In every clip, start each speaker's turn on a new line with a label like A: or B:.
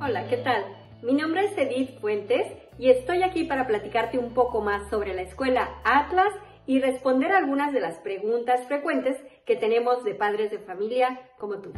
A: Hola, ¿qué tal? Mi nombre es Edith Fuentes y estoy aquí para platicarte un poco más sobre la escuela Atlas y responder algunas de las preguntas frecuentes que tenemos de padres de familia como tú.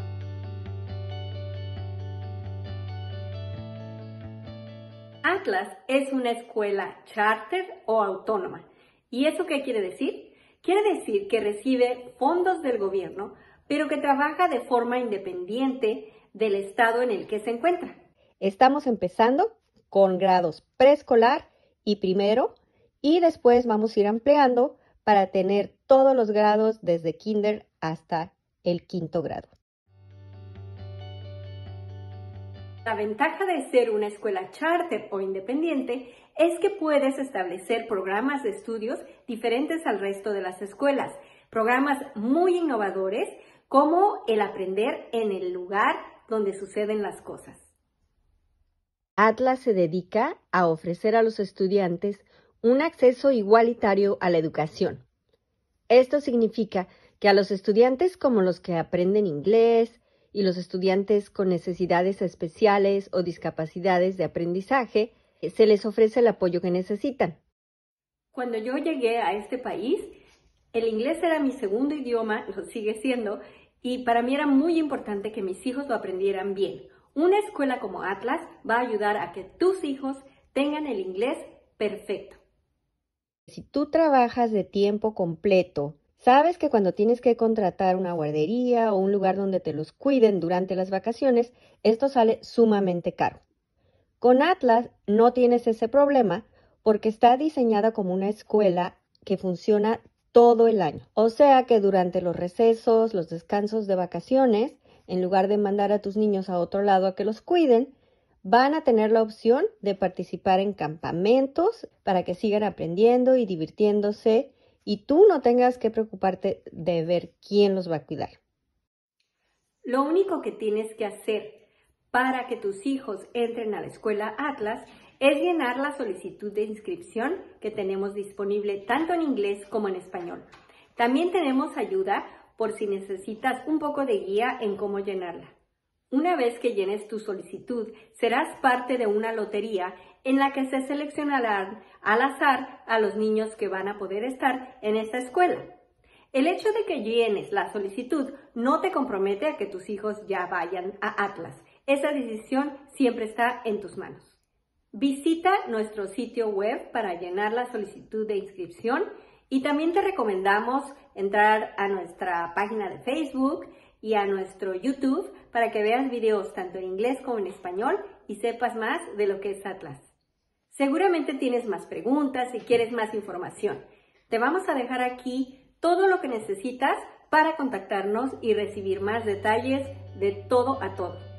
A: Atlas es una escuela charter o autónoma. ¿Y eso qué quiere decir? Quiere decir que recibe fondos del gobierno, pero que trabaja de forma independiente del estado en el que se encuentra.
B: Estamos empezando con grados preescolar y primero y después vamos a ir ampliando para tener todos los grados desde kinder hasta el quinto grado.
A: La ventaja de ser una escuela charter o independiente es que puedes establecer programas de estudios diferentes al resto de las escuelas, programas muy innovadores como el aprender en el lugar donde suceden las cosas.
B: Atlas se dedica a ofrecer a los estudiantes un acceso igualitario a la educación. Esto significa que a los estudiantes como los que aprenden inglés, y los estudiantes con necesidades especiales o discapacidades de aprendizaje, eh, se les ofrece el apoyo que necesitan.
A: Cuando yo llegué a este país, el inglés era mi segundo idioma, lo sigue siendo, y para mí era muy importante que mis hijos lo aprendieran bien. Una escuela como Atlas va a ayudar a que tus hijos tengan el inglés perfecto.
B: Si tú trabajas de tiempo completo Sabes que cuando tienes que contratar una guardería o un lugar donde te los cuiden durante las vacaciones, esto sale sumamente caro. Con Atlas no tienes ese problema porque está diseñada como una escuela que funciona todo el año. O sea que durante los recesos, los descansos de vacaciones, en lugar de mandar a tus niños a otro lado a que los cuiden, van a tener la opción de participar en campamentos para que sigan aprendiendo y divirtiéndose y tú no tengas que preocuparte de ver quién los va a cuidar.
A: Lo único que tienes que hacer para que tus hijos entren a la escuela Atlas es llenar la solicitud de inscripción que tenemos disponible tanto en inglés como en español. También tenemos ayuda por si necesitas un poco de guía en cómo llenarla. Una vez que llenes tu solicitud, serás parte de una lotería en la que se seleccionarán al azar a los niños que van a poder estar en esta escuela. El hecho de que llenes la solicitud no te compromete a que tus hijos ya vayan a Atlas. Esa decisión siempre está en tus manos. Visita nuestro sitio web para llenar la solicitud de inscripción y también te recomendamos entrar a nuestra página de Facebook y a nuestro YouTube para que veas videos tanto en inglés como en español y sepas más de lo que es Atlas. Seguramente tienes más preguntas y quieres más información. Te vamos a dejar aquí todo lo que necesitas para contactarnos y recibir más detalles de todo a todo.